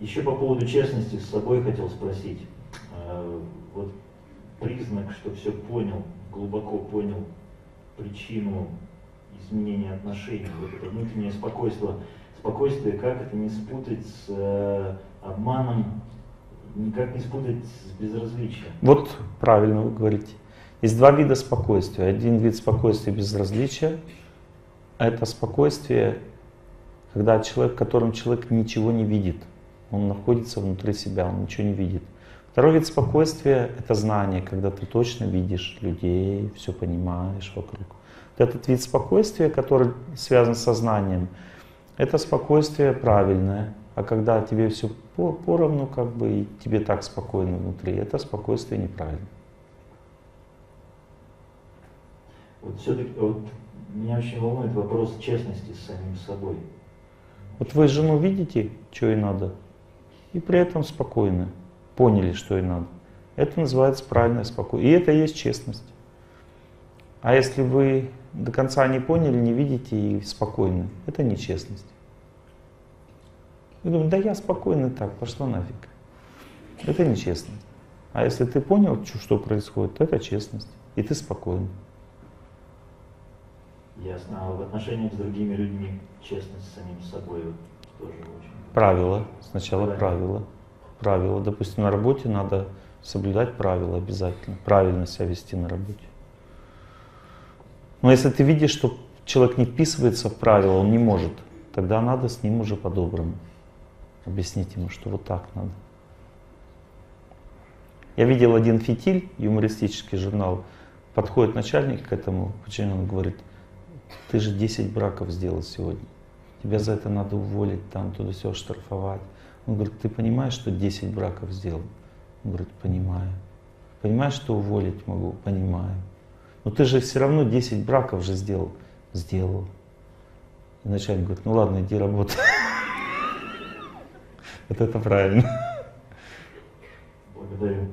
Еще по поводу честности с собой хотел спросить. Э, вот признак, что все понял, глубоко понял причину изменения отношений, вот это внутреннее спокойствие, спокойствие, как это не спутать с э, обманом, никак не спутать с безразличием. Вот правильно вы говорите. Есть два вида спокойствия. Один вид спокойствия безразличия. Это спокойствие, когда человек, которым человек ничего не видит. Он находится внутри себя, он ничего не видит. Второй вид спокойствия — это знание, когда ты точно видишь людей, все понимаешь вокруг. Вот этот вид спокойствия, который связан с сознанием, это спокойствие правильное. А когда тебе все поровну, как бы, и тебе так спокойно внутри, это спокойствие неправильно. Вот все-таки вот, меня очень волнует вопрос честности с самим собой. Вот вы жену видите, что ей надо, и при этом спокойны, поняли, что ей надо. Это называется правильное спокойствие. И это и есть честность. А если вы до конца не поняли, не видите и спокойны, это нечестность. Вы думаете, да я спокойный так, пошла нафиг. Это нечестность. А если ты понял, что происходит, то это честность. И ты спокойный. Ясно. А в отношениях с другими людьми честность с самим собой. Правила. Сначала правила. правила. Правила. Допустим, на работе надо соблюдать правила обязательно. Правильно себя вести на работе. Но если ты видишь, что человек не вписывается в правила, он не может, тогда надо с ним уже по-доброму. Объяснить ему, что вот так надо. Я видел один фитиль, юмористический журнал, подходит начальник к этому, почему он говорит, ты же 10 браков сделал сегодня. Тебя за это надо уволить, там, туда все штрафовать. Он говорит, ты понимаешь, что 10 браков сделал? Он говорит, понимаю. Понимаешь, что уволить могу? Понимаю. Но ты же все равно 10 браков же сделал. Сделал. И начальник говорит, ну ладно, иди работай. Вот это правильно. Благодарю.